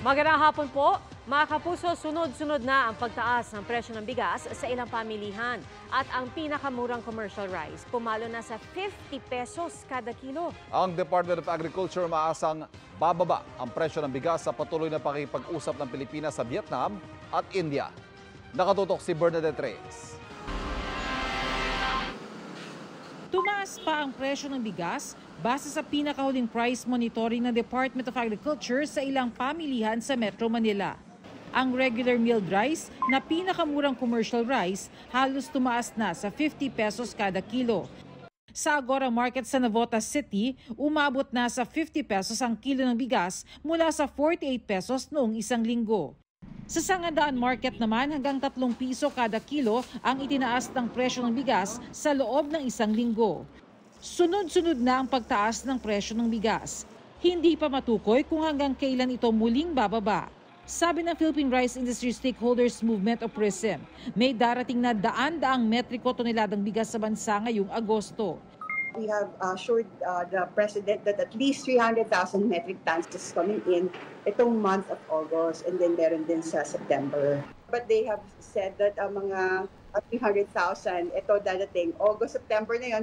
Magandang hapon po. Mga kapuso, sunod-sunod na ang pagtaas ng presyo ng bigas sa ilang pamilihan. At ang pinakamurang commercial rice, pumalo na sa 50 pesos kada kilo. Ang Department of Agriculture maasang bababa ang presyo ng bigas sa patuloy na pakipag-usap ng Pilipinas sa Vietnam at India. Nakatutok si Bernadette Reyes. Tumaas pa ang presyo ng bigas base sa pinakahuling price monitoring ng Department of Agriculture sa ilang pamilihan sa Metro Manila. Ang regular milled rice na pinakamurang commercial rice halos tumaas na sa 50 pesos kada kilo. Sa Agora Market sa Navotas City, umabot na sa 50 pesos ang kilo ng bigas mula sa 48 pesos noong isang linggo. Sa Sangandaan Market naman hanggang 3 piso kada kilo ang itinaas ng presyo ng bigas sa loob ng isang linggo. Sunod-sunod na ang pagtaas ng presyo ng bigas. Hindi pa matukoy kung hanggang kailan ito muling bababa. Sabi ng Philippine Rice Industry Stakeholders Movement o PRISM, may darating na daan-daang metriko toneladang bigas sa bansa ngayong Agosto. We have assured uh, the President that at least 300,000 metric tons is coming in itong month of August and then meron din sa September. But they have said that ang mga uh, 300,000, ito dadating August, September na yon.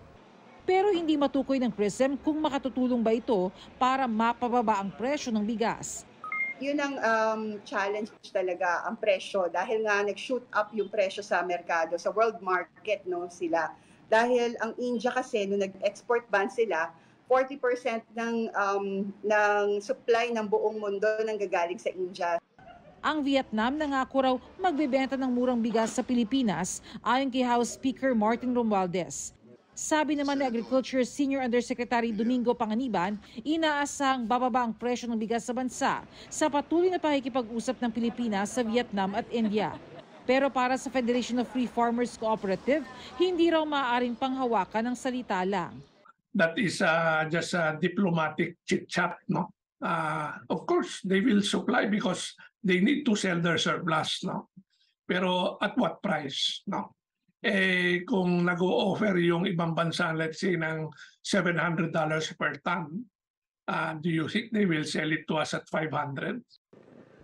Pero hindi matukoy ng PRISM kung makatutulong ba ito para mapababa ang presyo ng bigas. Yun ang um, challenge talaga, ang presyo. Dahil nga nag-shoot up yung presyo sa merkado, sa world market no sila. Dahil ang India kasi, nung nag-export ban sila, 40% ng, um, ng supply ng buong mundo nang gagaling sa India. Ang Vietnam nangako raw magbebenta ng murang bigas sa Pilipinas ayon kay House Speaker Martin Romualdez. Sabi naman ni Agriculture Senior Undersecretary Domingo Panganiban, inaasahang bababa ang presyo ng bigas sa bansa sa patuloy na pakikipag-usap ng Pilipinas sa Vietnam at India. Pero para sa Federation of Free Farmers Cooperative, hindi raw maaaring panghawakan ng salita lang. that is uh, just a diplomatic chit chat, no? Uh, of course, they will supply because they need to sell their surplus, no? Pero at what price, no? Eh, kung nag-o-offer yung ibang bansa, let's say, ng $700 per ton, uh, do you think they will sell it to us at 500?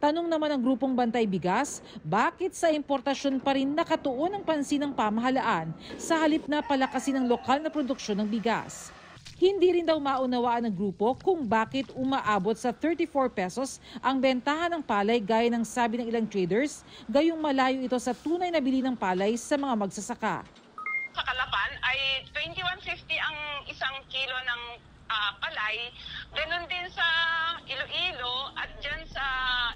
Tanong naman ng grupong Bantay Bigas, bakit sa importasyon pa rin nakatuon ang pansin ng pamahalaan sa halip na palakasin ang lokal na produksyon ng bigas? Hindi rin daw maunawaan ng grupo kung bakit umaabot sa 34 pesos ang bentahan ng palay gaya ng sabi ng ilang traders, gayong malayo ito sa tunay na bili ng palay sa mga magsasaka. sa Kalapan ay 21.50 ang isang kilo ng ah, palay. Ganun din sa Iloilo at dyan sa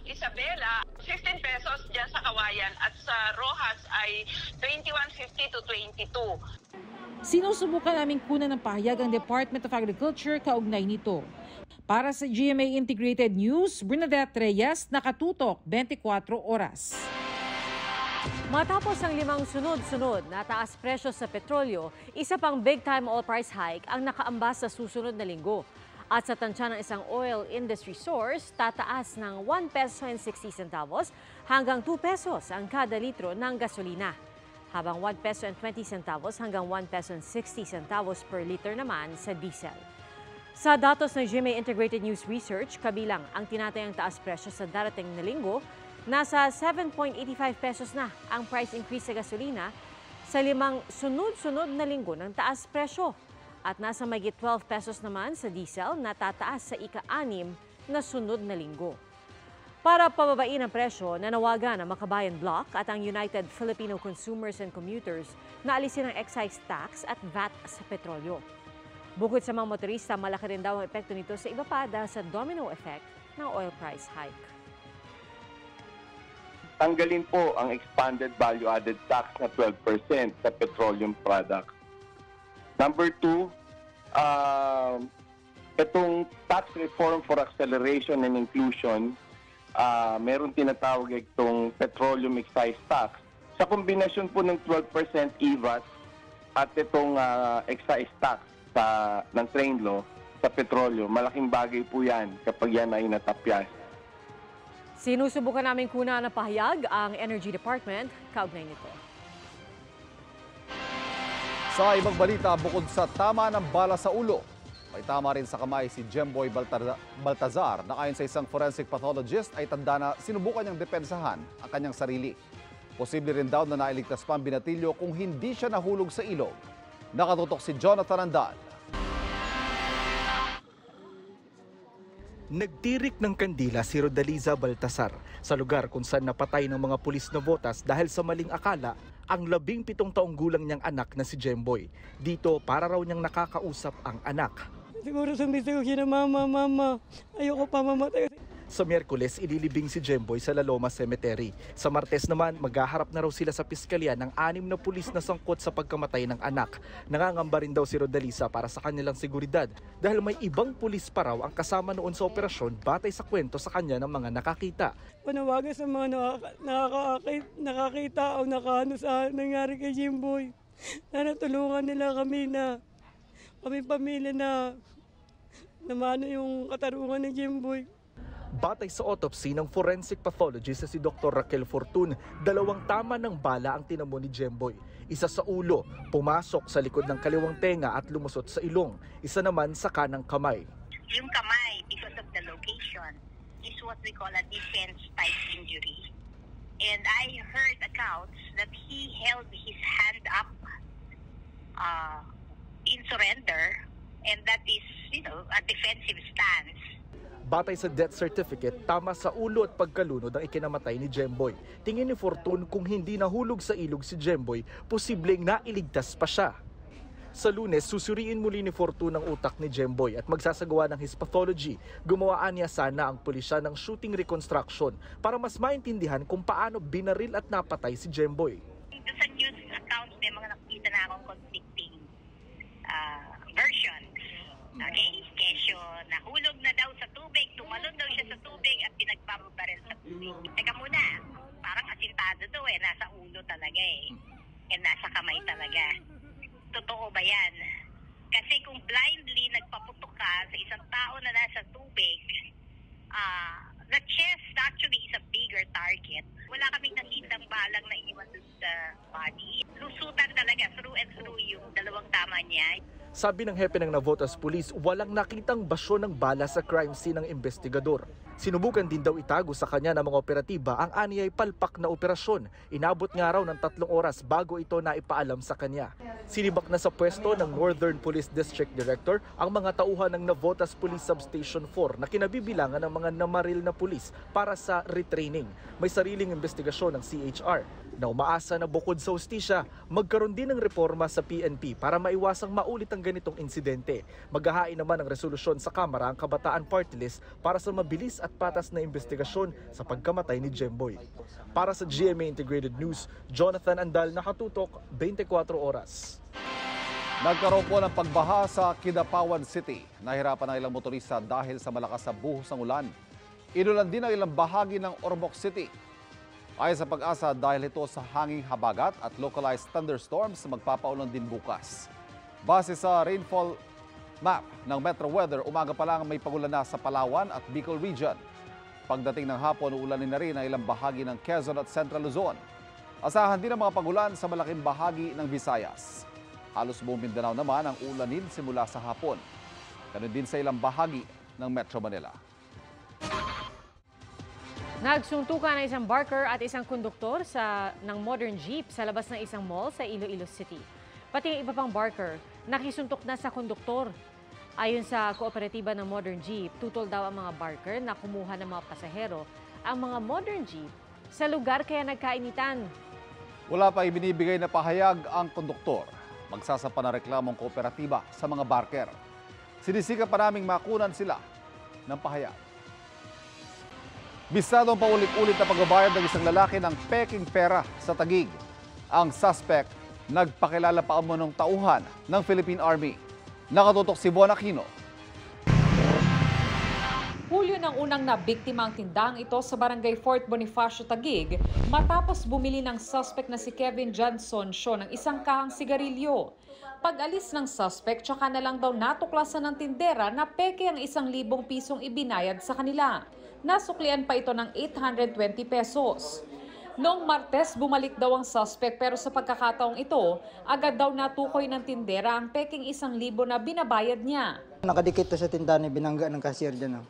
Isabela, 15 pesos dyan sa Kawayan at sa Rojas ay 21.50 to 22. Sinusubukan naming kunan ng pahayag ang Department of Agriculture kaugnay nito. Para sa GMA Integrated News, Bernadette Reyes, nakatutok 24 oras. Matapos ang limang sunod-sunod na taas presyo sa petrolyo, isa pang big-time oil price hike ang nakaambas sa susunod na linggo. At sa tansya ng isang oil industry source, tataas ng 1 peso and 60 centavos hanggang 2 pesos ang kada litro ng gasolina. Habang 1 peso and 20 centavos hanggang 1 peso and 60 centavos per liter naman sa diesel. Sa datos ng GMA Integrated News Research, kabilang ang tinatayang taas presyo sa darating na linggo, nasa 7.85 pesos na ang price increase sa gasolina sa limang sunod-sunod na linggo ng taas presyo. At nasa magit 12 pesos naman sa diesel na tataas sa ika-anim na sunod na linggo. Para pababain ang presyo, nanawagan ang Makabayan Block at ang United Filipino Consumers and Commuters na alisin ang excise tax at VAT sa petrolyo. Bukod sa mga motorista, malaki rin daw ang epekto nito sa iba pa dahil sa domino effect ng oil price hike. Tanggalin po ang expanded value-added tax na 12% sa petroleum products. Number two, um, itong tax reform for acceleration and inclusion, uh, meron tinatawag itong petroleum excise tax. Sa kombinasyon po ng 12% EVAT at itong uh, excise tax sa, ng train law sa petrolyo, malaking bagay po yan kapag yan ay natapyas. Sinusubukan namin kuna ng pahayag ang Energy Department kaugnay nito. Sa ibang balita, bukod sa tama ng bala sa ulo, May tama rin sa kamay si Jemboy Baltazar na ayon sa isang forensic pathologist ay tanda na sinubukan niyang depensahan ang kanyang sarili. Posible rin daw na nailigtas pa ang binatilyo kung hindi siya nahulog sa ilog. Nakatutok si Jonathan Andal. Nagtirik ng kandila si Rodaliza Baltasar sa lugar kung saan napatay ng mga pulis na botas dahil sa maling akala ang labing pitong taong gulang niyang anak na si Jemboy. Dito para raw niyang nakakausap ang anak. Siguro sumbisi ko siya mama, mama. Ayoko pa mamatay. Sa Miyerkules, ililibing si Jemboy sa Laloma Cemetery. Sa Martes naman, maghaharap na raw sila sa piskalya ng anim na pulis na sangkot sa pagkamatay ng anak. Nangangamba rin daw si Rodalisa para sa kanilang seguridad dahil may ibang pulis pa raw ang kasama noon sa operasyon batay sa kwento sa kanya ng mga nakakita. Panawagan sa mga nakaka, nakakita o nakaano sa nangyari kay Jimboy. Sana tulungan nila kami na kami pamilya na na maano yung katarungan ni Jimboy. Batay sa autopsy ng forensic pathologist si Dr. Raquel Fortun, dalawang tama ng bala ang tinamo ni Jemboy. Isa sa ulo, pumasok sa likod ng kaliwang tenga at lumusot sa ilong. Isa naman sa kanang kamay. Yung kamay, because of the location, is what we call a defense-type injury. And I heard accounts that he held his hand up uh, in surrender, and that is, you know, a defensive stance. Batay sa death certificate, tama sa ulo at pagkalunod ang ikinamatay ni Jemboy. Tingin ni Fortun kung hindi nahulog sa ilog si Jemboy, posibleng nailigtas pa siya. Sa lunes, susuriin muli ni Fortun ang utak ni Jemboy at magsasagawa ng histopathology. Gumawaan niya sana ang pulisya ng shooting reconstruction para mas maintindihan kung paano binaril at napatay si Jemboy. Sa news accounts, may mga nakikita na akong conflicting uh, versions. Okay? Kesyo, nahulog na daw sa tubig, tumalon daw siya sa tubig at pinagbabaril sa tubig. Teka muna, parang asintado daw eh, nasa ulo talaga eh. And nasa kamay talaga. Totoo ba yan? Kasi kung blindly nagpaputok ka sa isang tao na nasa tubig, ah, the chest actually is a bigger target. Wala kaming nakitang balang na iwan sa body. Lusutan talaga through and through yung dalawang tama niya. Sabi ng hepe ng Navotas Police, walang nakitang basyo ng bala sa crime scene ng investigador. Sinubukan din daw itago sa kanya ng mga operatiba ang aniyay palpak na operasyon. Inabot nga raw ng tatlong oras bago ito naipaalam sa kanya. Sinibak na sa pwesto ng Northern Police District Director ang mga tauhan ng Navotas Police Substation 4 na kinabibilangan ng mga namaril na pulis para sa retraining. May sariling investigasyon ng CHR na umaasa na bukod sa ustisya, magkaroon din ng reforma sa PNP para maiwasang maulit ang ganitong insidente. Maghahain naman ng resolusyon sa Kamara ang Kabataan Party List para sa mabilis at patas na investigasyon sa pagkamatay ni Jemboy. Para sa GMA Integrated News, Jonathan Andal, nakatutok 24 oras. Nagkaroon po ng pagbaha sa Kidapawan City. Nahirapan ang ilang motorista dahil sa malakas na buhos ng ulan. Inulan din ang ilang bahagi ng Ormoc City. Ayon sa pag-asa dahil ito sa hanging habagat at localized thunderstorms magpapaulan din bukas. Base sa rainfall map ng Metro Weather, umaga pa lang may pagulan na sa Palawan at Bicol Region. Pagdating ng hapon, uulanin na rin ang ilang bahagi ng Quezon at Central Luzon. Asahan din ang mga pagulan sa malaking bahagi ng Visayas. Halos buong Mindanao naman ang ulanin simula sa hapon. Ganun din sa ilang bahagi ng Metro Manila. Nagsuntukan ang isang barker at isang konduktor sa, ng modern jeep sa labas ng isang mall sa Iloilo City. Pati ang iba pang barker, nakisuntok na sa konduktor. Ayon sa kooperatiba ng modern jeep, tutol daw ang mga barker na kumuha ng mga pasahero ang mga modern jeep sa lugar kaya nagkainitan. Wala pa ibinibigay na pahayag ang konduktor. Magsasapa ng reklamong kooperatiba sa mga barker. Sinisika pa naming makunan sila ng pahayag. Bisadong paulit-ulit na pagbabayad ng isang lalaki ng peking pera sa Tagig. Ang suspect nagpakilala pa umunong tauhan ng Philippine Army. Nakatutok si Bon Aquino. Hulyo ng unang nabiktima ang tindang ito sa barangay Fort Bonifacio, Tagig matapos bumili ng suspect na si Kevin Johnson Shaw ng isang kahang sigarilyo. Pag-alis ng suspect, tsaka na lang daw natuklasan ng tindera na peke ang isang libong pisong ibinayad sa kanila. Nasuklian pa ito ng 820 pesos. Noong Martes, bumalik daw ang suspect pero sa pagkakataong ito, agad daw natukoy ng tindera ang peking isang libo na binabayad niya. Nakadikit to sa tindahan ni binangga ng cashier dyan. Oh.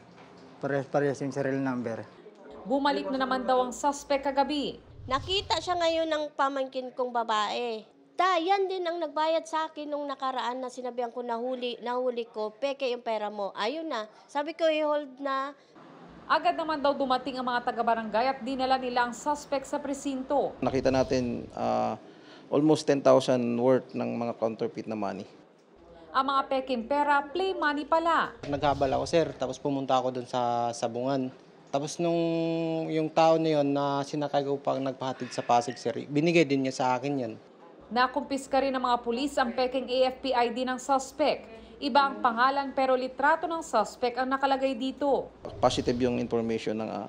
Parehas-parehas yung serial number. Bumalik na naman daw ang suspect kagabi. Nakita siya ngayon ng pamangkin kong babae. Da, yan din ang nagbayad sa akin nung nakaraan na sinabihan ko nahuli, nahuli ko, peke yung pera mo. Ayun na. Sabi ko, i-hold na. Agad naman daw dumating ang mga taga-barangay at dinala nila ang suspect sa presinto. Nakita natin uh, almost 10,000 worth ng mga counterfeit na money. Ang mga peking pera, play money pala. Naghabal ako sir, tapos pumunta ako doon sa sabungan. Tapos nung yung tao na yun na sinakay ko pang nagpahatid sa Pasig sir, binigay din niya sa akin yan. Nakumpiska rin ng mga pulis ang peking AFP ID ng suspect. Iba ang pangalan pero litrato ng suspect ang nakalagay dito. Positive yung information ng uh,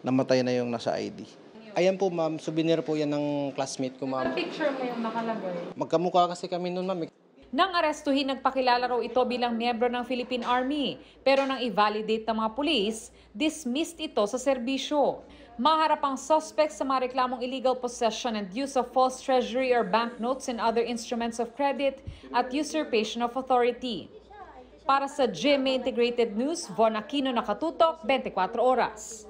namatay na yung nasa ID. Ayan po ma'am, souvenir po yan ng classmate ko ma'am. picture mo yung nakalagay? Magkamukha kasi kami noon ma'am. Nang arestuhin, nagpakilala raw ito bilang miyembro ng Philippine Army. Pero nang i-validate ng mga pulis, dismissed ito sa serbisyo. Maharap ang suspect sa mga reklamong illegal possession and use of false treasury or banknotes and other instruments of credit at usurpation of authority. Para sa GMA Integrated News, Von Aquino nakatutok, 24 oras.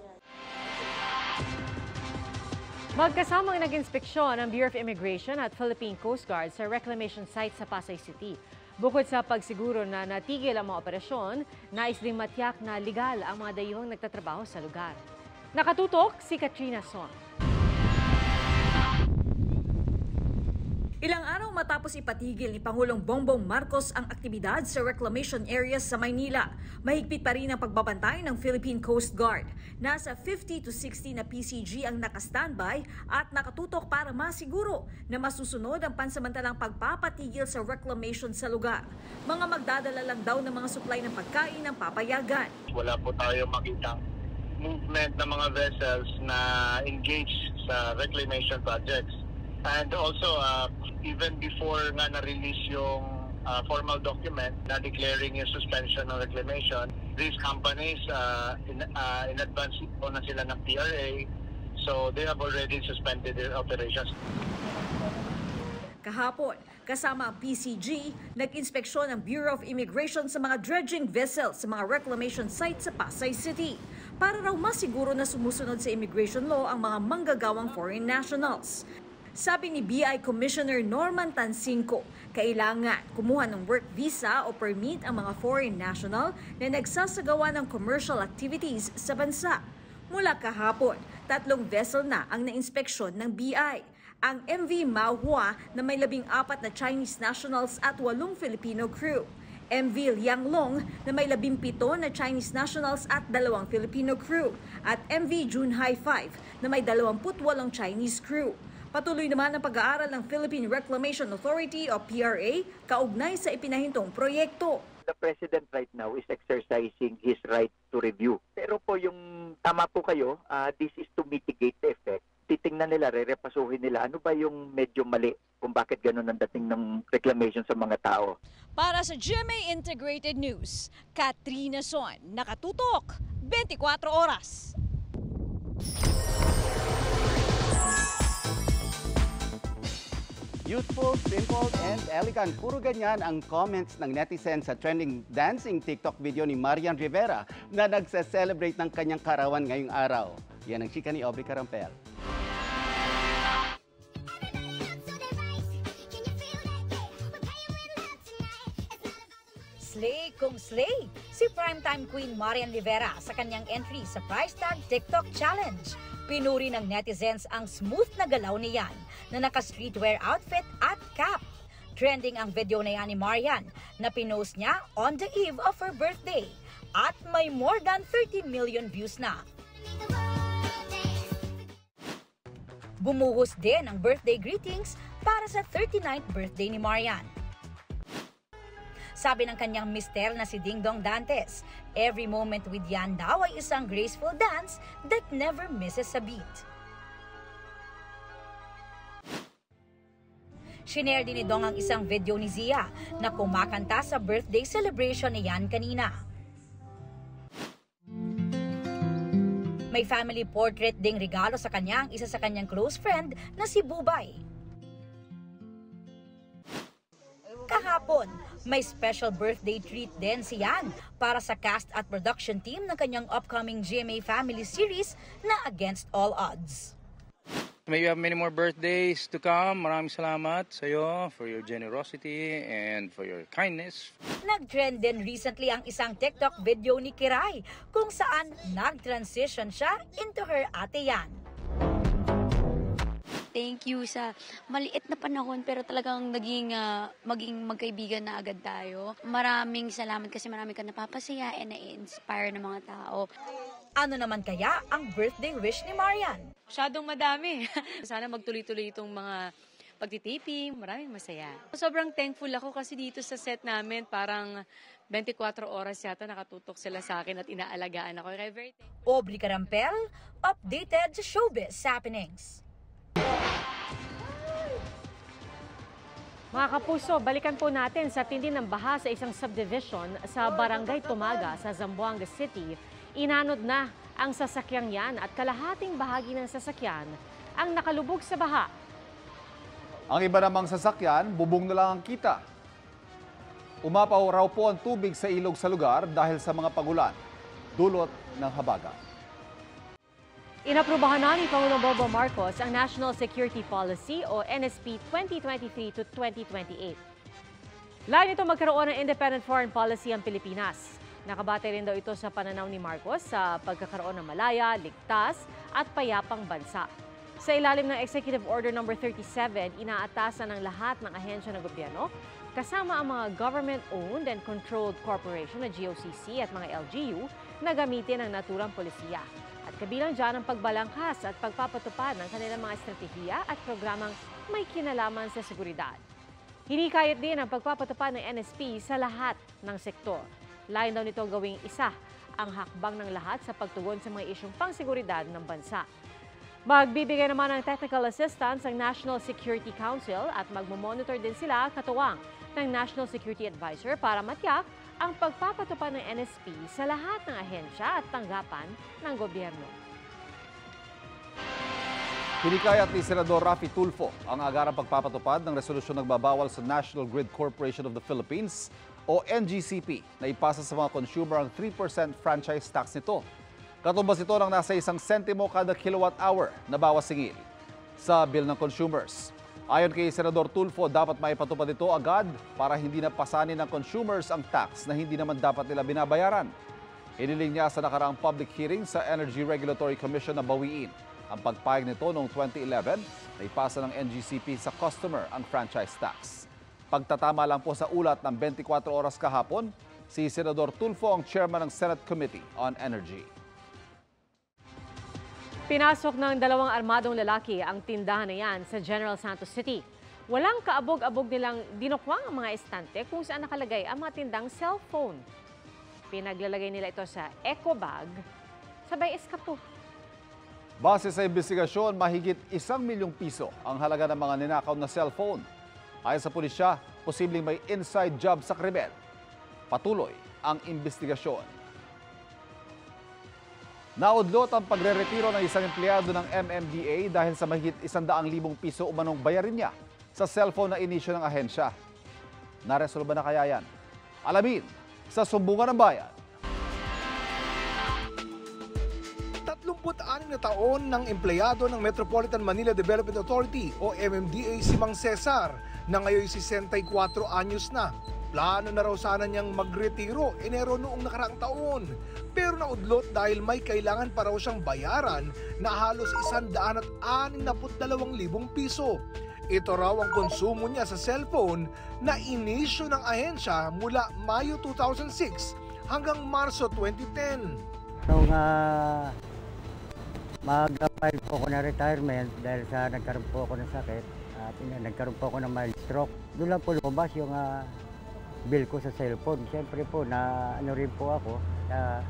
Magkasamang nag-inspeksyon ang Bureau of Immigration at Philippine Coast Guard sa reclamation site sa Pasay City. Bukod sa pagsiguro na natigil ang mga operasyon, nais ding matiyak na legal ang mga dayuhang nagtatrabaho sa lugar. Nakatutok si Katrina Son. Ilang araw matapos ipatigil ni Pangulong Bongbong Marcos ang aktibidad sa reclamation areas sa Maynila, mahigpit pa rin ang pagbabantay ng Philippine Coast Guard. Nasa 50 to 60 na PCG ang nakastandby at nakatutok para masiguro na masusunod ang pansamantalang pagpapatigil sa reclamation sa lugar. Mga magdadala lang daw ng mga supply ng pagkain ng papayagan. Wala po tayo makitang movement ng mga vessels na engage sa reclamation projects. And also, uh, even before nga na-release yung uh, formal document na declaring yung suspension ng reclamation, these companies uh, in, uh, in advance po na sila ng PRA, so they have already suspended their operations. Kahapon, kasama ang PCG, nag-inspeksyon ng Bureau of Immigration sa mga dredging vessels sa mga reclamation sites sa Pasay City para raw masiguro na sumusunod sa immigration law ang mga manggagawang foreign nationals. Sabi ni BI Commissioner Norman Tansinko, kailangan kumuha ng work visa o permit ang mga foreign national na nagsasagawa ng commercial activities sa bansa. Mula kahapon, tatlong vessel na ang nainspeksyon ng BI. Ang MV Mahua na may labing apat na Chinese nationals at walong Filipino crew. MV Lianglong na may labimpito na Chinese nationals at dalawang Filipino crew. At MV Junhai 5 na may dalawamputwalong Chinese crew. Patuloy naman ang pag-aaral ng Philippine Reclamation Authority o PRA kaugnay sa ipinahintong proyekto. The President right now is exercising his right to review. Pero po yung tama po kayo, uh, this is to mitigate the effect. Titingnan nila, re-repasuhin nila ano ba yung medyo mali kung bakit ganun ang dating ng reclamation sa mga tao. Para sa GMA Integrated News, Katrina Son, nakatutok 24 oras. Youthful, simple, and elegant. Puro ganyan ang comments ng netizens sa trending dancing TikTok video ni Marian Rivera na nagse-celebrate ng kanyang karawan ngayong araw. Yan ang chika ni Aubrey Carampel. Slay kung slay si primetime queen Marian Rivera sa kanyang entry sa Price Tag TikTok Challenge. Pinuri ng netizens ang smooth na galaw niyan na naka-streetwear outfit at cap. Trending ang video na yan ni Marian na pinost niya on the eve of her birthday at may more than 30 million views na. Bumuhos din ang birthday greetings para sa 39th birthday ni Marian. Sabi ng kanyang mister na si Ding Dong Dantes, every moment with Yan daw ay isang graceful dance that never misses a beat. Shinare din ni Dong ang isang video ni Zia na kumakanta sa birthday celebration ni Yan kanina. May family portrait ding regalo sa kanya ang isa sa kanyang close friend na si Bubay. Kahapon, may special birthday treat din si Yan para sa cast at production team ng kanyang upcoming GMA Family Series na Against All Odds. May you have many more birthdays to come. Maraming salamat sa iyo for your generosity and for your kindness. Nag-trend din recently ang isang TikTok video ni Kiray kung saan nag-transition siya into her ate Yan. Thank you sa maliit na panahon pero talagang naging ah, maging magkaibigan na agad tayo. Maraming salamat kasi marami ka napapasaya and na-inspire ng mga tao. Ano naman kaya ang birthday wish ni Marian? Masyadong madami. Sana magtuloy-tuloy itong mga pagtitiping, maraming masaya. Sobrang thankful ako kasi dito sa set namin parang 24 oras yata nakatutok sila sa akin at inaalagaan ako. Kaya very thankful. Aubrey Carampel, updated sa showbiz happenings. Mga kapuso, balikan po natin sa tindi ng baha sa isang subdivision sa Barangay Tumaga sa Zamboanga City. Inanod na ang sasakyang yan at kalahating bahagi ng sasakyan ang nakalubog sa baha. Ang iba namang sasakyan, bubong na lang ang kita. Umapaw raw po ang tubig sa ilog sa lugar dahil sa mga pagulan, dulot ng habagat. Inaprubahan na ni Pangulong Bobo Marcos ang National Security Policy o NSP 2023 to 2028. Layo nito magkaroon ng independent foreign policy ang Pilipinas. Nakabate rin daw ito sa pananaw ni Marcos sa pagkakaroon ng malaya, ligtas at payapang bansa. Sa ilalim ng Executive Order No. 37, inaatasan ng lahat ng ahensya ng gobyerno, kasama ang mga government-owned and controlled corporation na GOCC at mga LGU na gamitin ang naturang polisiya. Kabilang dyan ang pagbalangkas at pagpapatupad ng kanilang mga estratehiya at programang may kinalaman sa seguridad. Hinikayat din ang pagpapatupad ng NSP sa lahat ng sektor. Layon daw nito gawing isa ang hakbang ng lahat sa pagtugon sa mga isyong pangseguridad ng bansa. Magbibigay naman ng technical assistance ang National Security Council at magmomonitor din sila katuwang ng National Security Advisor para matiyak ang pagpapatupad ng NSP sa lahat ng ahensya at tanggapan ng gobyerno. Hinikayat ni Senador Rafi Tulfo ang agarang pagpapatupad ng resolusyon nagbabawal sa National Grid Corporation of the Philippines o NGCP na ipasa sa mga consumer ang 3% franchise tax nito. Katumbas ito ng nasa isang sentimo kada kilowatt hour na bawas singil sa bill ng consumers. Ayon kay Senador Tulfo, dapat maipatupad ito agad para hindi na pasanin ng consumers ang tax na hindi naman dapat nila binabayaran. Iniling niya sa nakaraang public hearing sa Energy Regulatory Commission na bawiin ang pagpayag nito noong 2011 na ipasa ng NGCP sa customer ang franchise tax. Pagtatama lang po sa ulat ng 24 oras kahapon, si Senador Tulfo ang chairman ng Senate Committee on Energy. Pinasok ng dalawang armadong lalaki ang tindahan na yan sa General Santos City. Walang kaabog-abog nilang dinukwang ang mga estante kung saan nakalagay ang mga tindang cellphone. Pinaglalagay nila ito sa eco bag, sabay eskapo. Base sa investigasyon, mahigit isang milyong piso ang halaga ng mga ninakaw na cellphone. Ayon sa pulisya, posibleng may inside job sa krimen. Patuloy ang investigasyon. Naudlot ang pagre-retiro ng isang empleyado ng MMDA dahil sa mahigit isang libong piso umanong bayarin niya sa cellphone na inisyo ng ahensya. Naresolba na kaya yan? Alamin sa Sumbungan ng Bayan. 36 na taon ng empleyado ng Metropolitan Manila Development Authority o MMDA si Mang Cesar na ngayon 64 anyos na. Plano na raw sana niyang magretiro Enero noong nakaraang taon. Pero naudlot dahil may kailangan pa raw siyang bayaran na halos 162,000 piso. Ito raw ang konsumo niya sa cellphone na inisyo ng ahensya mula Mayo 2006 hanggang Marso 2010. Nung uh, mag-file po ako ng retirement dahil sa nagkaroon po ako ng sakit at uh, nagkaroon po ako ng mild stroke. Doon lang po lumabas yung uh, bill ko sa cellphone. Siyempre po, na ano rin po ako, na,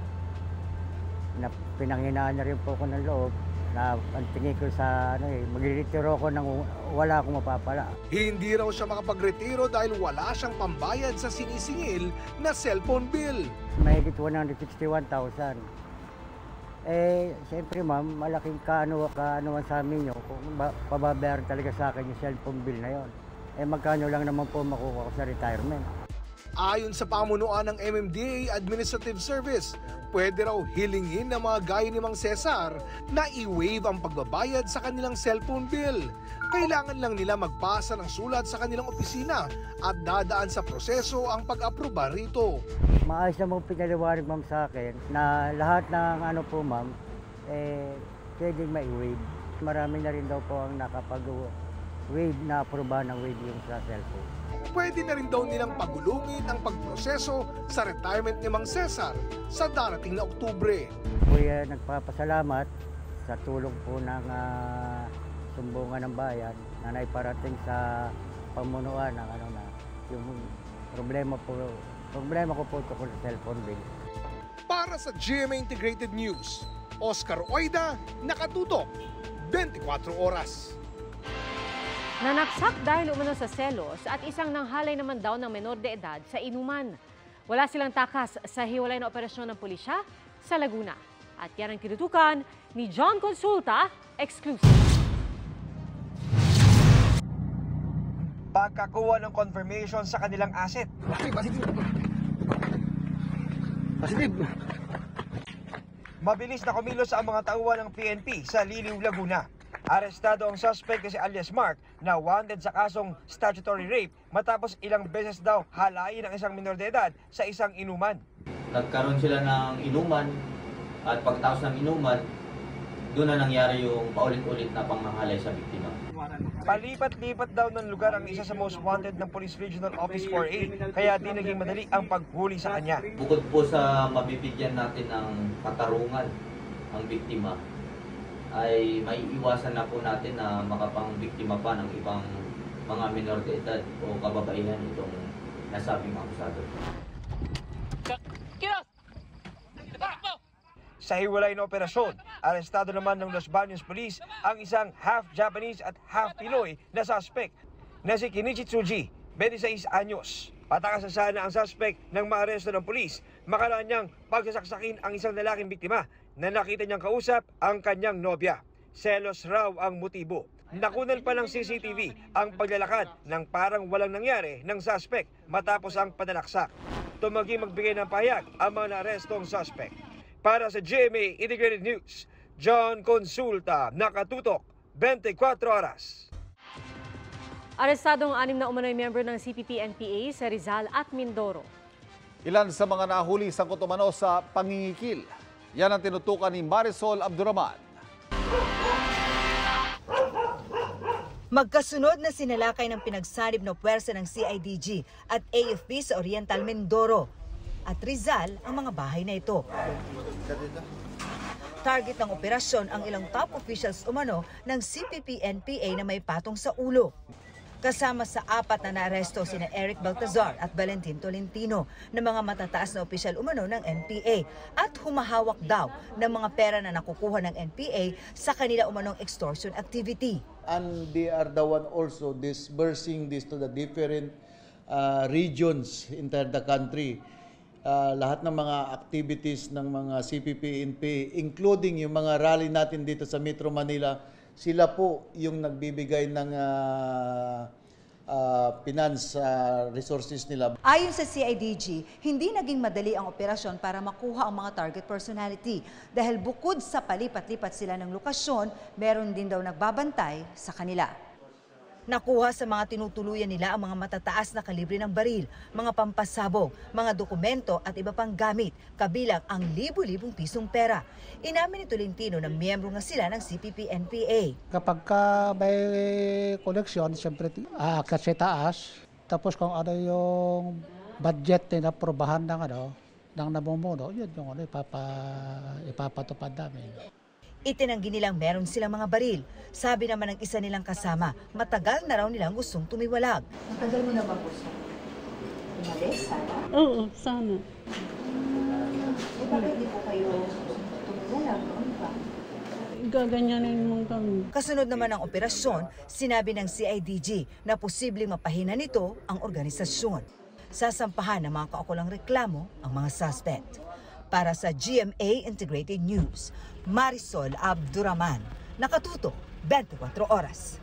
na pinanghinaan na rin po ako ng loob na ang tingin ko sa ano eh, magre-retiro ako nang wala akong mapapala. Hindi raw siya makapagretiro dahil wala siyang pambayad sa sinisingil na cellphone bill. Mahigit 161,000. Eh, siyempre ma'am, malaking kaano, kaanuan sa amin yun kung ba, pababayaran talaga sa akin yung cellphone bill na yon. Eh, magkano lang naman po makuha ko sa retirement. Ayon sa pamunuan ng MMDA Administrative Service, pwede raw hilingin ng mga gaya ni Mang Cesar na i-waive ang pagbabayad sa kanilang cellphone bill. Kailangan lang nila magpasa ng sulat sa kanilang opisina at dadaan sa proseso ang pag-aproba rito. Maayos na mo pinaliwanag ma'am sa akin na lahat ng ano po ma'am, eh, pwedeng may-waive. Marami na rin daw po ang nakapag-waive na aproba ng waive yung sa cellphone. Pwede na rin daw nilang pagulungin ang pagproseso sa retirement ni Mang Cesar sa darating na Oktubre. Kuya, nagpapasalamat sa tulong po ng ah, sumbungan ng bayan na naiparating sa pamunuan ng ano na yung problema po problema ko po tungkol sa cellphone bill. Para sa GMA Integrated News, Oscar Oida, nakatutok 24 oras. Nanaksak dahil umano sa selos at isang nanghalay naman daw ng menor de edad sa inuman. Wala silang takas sa hiwalay na operasyon ng pulisya sa Laguna. At yan ang tinutukan ni John Consulta, exclusive. pagkakuha ng confirmation sa kanilang asset. Mabilis na kumilos ang mga tauhan ng PNP sa Liliw, Laguna. Arestado ang suspect kasi alias Mark na wanted sa kasong statutory rape matapos ilang beses daw halayin ang isang minor de edad sa isang inuman. Nagkaroon sila ng inuman at pagkatapos ng inuman, doon na nangyari yung paulit-ulit na panghahalay sa biktima. Palipat-lipat daw ng lugar ang isa sa most wanted ng Police Regional Office 4A kaya di naging madali ang paghuli sa kanya. Bukod po sa mabibigyan natin ng katarungan ang biktima, ay maiiwasan na po natin na makapangbiktima pa ng ibang mga minor de edad o kababaihan itong nasabing akusado. Sa hiwalay na operasyon, arestado naman ng Los Baños Police ang isang half Japanese at half Pinoy na suspect na si Kenichi Tsuji, 26 anyos. Patakas na sana ang suspect ng maaresto ng pulis, makalaan niyang pagsasaksakin ang isang lalaking biktima na nakita niyang kausap ang kanyang nobya. Selos raw ang motibo. Nakunan pa ng CCTV ang paglalakad ng parang walang nangyari ng suspect matapos ang panalaksak. Tumagi magbigay ng pahayag ang mga naarestong suspect. Para sa GMA Integrated News, John Consulta, nakatutok 24 oras. Arestado ang anim na umano'y member ng CPP-NPA sa Rizal at Mindoro. Ilan sa mga nahuli sa kutumano sa pangingikil. Yan ang tinutukan ni Marisol Abduraman. Magkasunod na sinalakay ng pinagsanib na puwersa ng CIDG at AFP sa Oriental Mindoro at Rizal ang mga bahay na ito. Target ng operasyon ang ilang top officials umano ng CPP-NPA na may patong sa ulo. Kasama sa apat na naaresto sina Eric Baltazar at Valentin Tolentino na mga matataas na opisyal umano ng NPA at humahawak daw ng mga pera na nakukuha ng NPA sa kanila umanong extortion activity. and they are the one also disbursing this to the different uh, regions inside the country. Uh, lahat ng mga activities ng mga CPP-NP, including yung mga rally natin dito sa Metro Manila, sila po yung nagbibigay ng uh, uh, finance uh, resources nila. Ayon sa CIDG, hindi naging madali ang operasyon para makuha ang mga target personality dahil bukod sa palipat-lipat sila ng lokasyon, meron din daw nagbabantay sa kanila. Nakuha sa mga tinutuluyan nila ang mga matataas na kalibre ng baril, mga pampasabog, mga dokumento at iba pang gamit, kabilang ang libu-libong pisong pera. Inamin ni Tolentino na miyembro nga sila ng CPP-NPA. Kapag ka may connection, siyempre uh, kasi taas. Tapos kung ano yung budget na naprobahan ng ano, ng namumuno, yun yung ano, ipapa, ipapatupad namin. Itinanggi nilang meron silang mga baril. Sabi naman ng isa nilang kasama, matagal na raw nilang gustong tumiwalag. Matagal mo na ba gusto? Umalis sana? Oo, sana. Eh, bakit di po kayo tumiwalag? Ano ba? Gaganyanin mo kami. Kasunod naman ng operasyon, sinabi ng CIDG na posibleng mapahina nito ang organisasyon. Sasampahan ng mga kaukulang reklamo ang mga suspect. Para sa GMA Integrated News, Marisol Abduraman, nakatuto 24 oras.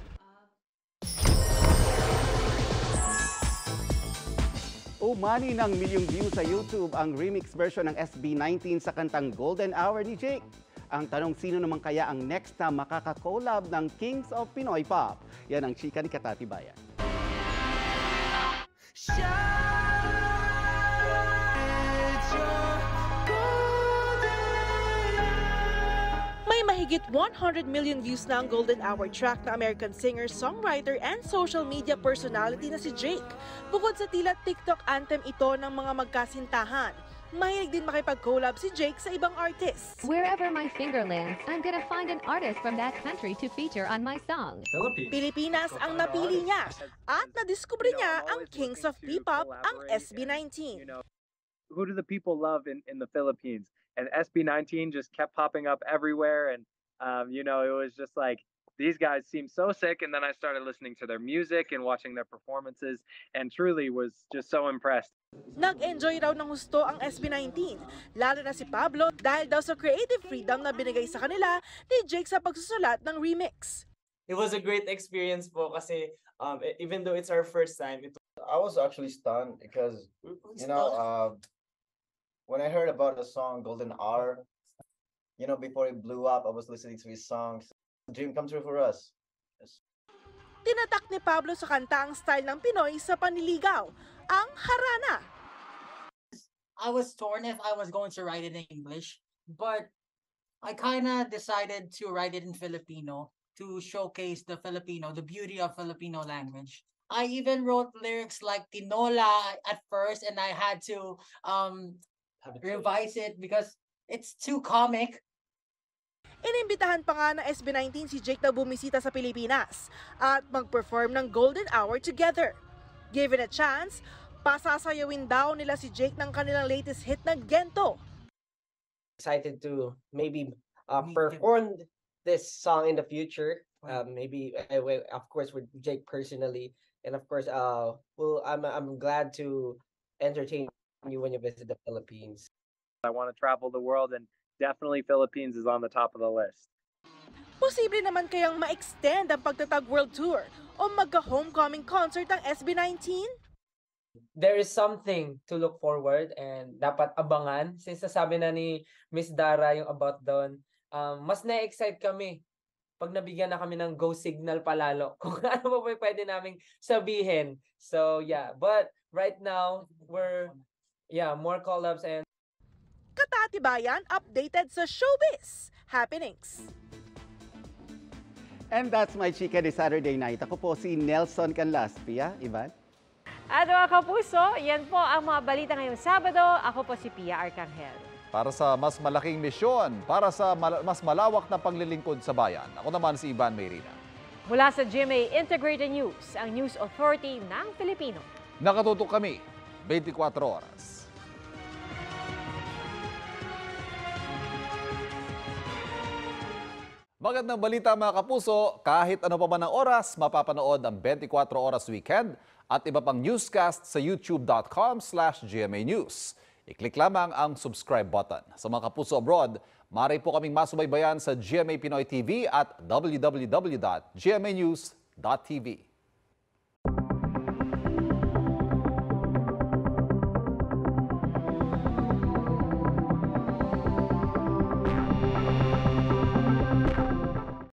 Umani ng milyong views sa YouTube ang remix version ng SB19 sa kantang Golden Hour ni Jake. Ang tanong, sino naman kaya ang next na makaka-collab ng Kings of Pinoy Pop? Yan ang chika ni Katati Bayan. May mahigit 100 million views na ang Golden Hour track na American singer, songwriter, and social media personality na si Jake. Bukod sa tila TikTok anthem ito ng mga magkasintahan, mahilig din makipag-collab si Jake sa ibang artists. Wherever my finger lands, I'm gonna find an artist from that country to feature on my song. Pilipinas ang napili niya at nadiskubre niya ang Kings of P-pop, ang SB19. who do the people love in, in the Philippines? And SB19 just kept popping up everywhere. And, um, you know, it was just like, these guys seem so sick. And then I started listening to their music and watching their performances and truly was just so impressed. Nag-enjoy raw ng husto ang SB19, lalo na si Pablo dahil daw sa creative freedom na binigay sa kanila ni Jake sa pagsusulat ng remix. It was a great experience po kasi um, e- even though it's our first time, it I was actually stunned because you know uh, when I heard about the song Golden Hour, you know before it blew up, I was listening to his songs. Dream come true for us. Tinatak ni Pablo sa kanta ang style ng Pinoy sa panliligaw, ang harana. I was torn if I was going to write it in English, but I kind of decided to write it in Filipino to showcase the Filipino, the beauty of Filipino language. I even wrote lyrics like Tinola at first, and I had to um revise it because it's too comic. Inimbitahan pa nga ng SB19 si Jake na bumisita sa Pilipinas at mag-perform ng Golden Hour together. Given a chance, pasasayawin daw nila si Jake ng kanilang latest hit na Gento. excited to maybe uh, perform this song in the future. Uh, maybe wi- of course with Jake personally, and of course, uh, well, I'm I'm glad to entertain you when you visit the Philippines. I want to travel the world and definitely Philippines is on the top of the list. Posible naman kayang ma-extend ang pagtatag world tour o magka-homecoming concert ang SB19? there is something to look forward and dapat abangan. Since nasabi na ni Miss Dara yung about doon, um, mas na-excite kami pag nabigyan na kami ng go signal palalo kung ano pa pa pwede naming sabihin. So yeah, but right now, we're, yeah, more collabs and Katatibayan updated sa showbiz happenings. And that's my chika this Saturday night. Ako po si Nelson Canlas. Pia, Ivan? At mga kapuso, yan po ang mga balita ngayong Sabado. Ako po si Pia Arcangel. Para sa mas malaking misyon, para sa mal- mas malawak na paglilingkod sa bayan. Ako naman si Ivan Mayrina. Mula sa GMA Integrated News, ang News Authority ng Pilipino. Nakatutok kami 24 oras. Magandang balita mga kapuso, kahit ano pa man ang oras, mapapanood ang 24 oras weekend at iba pang newscast sa youtube.com slash GMA News. I-click lamang ang subscribe button. Sa mga kapuso abroad, maaari po kaming masubaybayan sa GMA Pinoy TV at www.gmanews.tv.